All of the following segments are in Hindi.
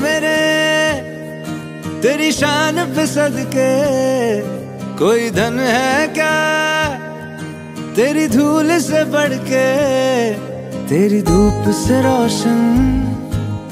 मेरे, तेरी शान पे सदके, कोई धन है क्या? तेरी धूल से बढ़ के तेरी धूप से रोशन।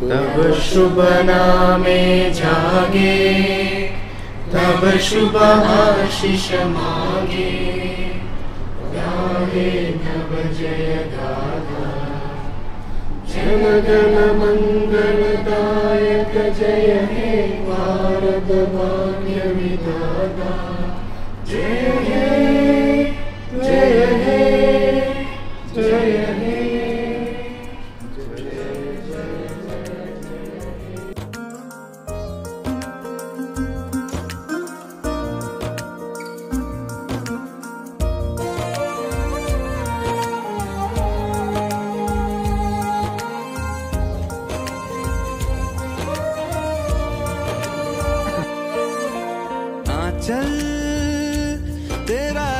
तब शुभ नामे जागे, तब शुभ आशीष मागे। गाहे नव जय गाथा जन गण मंगलदायक जय हे, भारत भाग्य विधाता। जय आंचल तेरा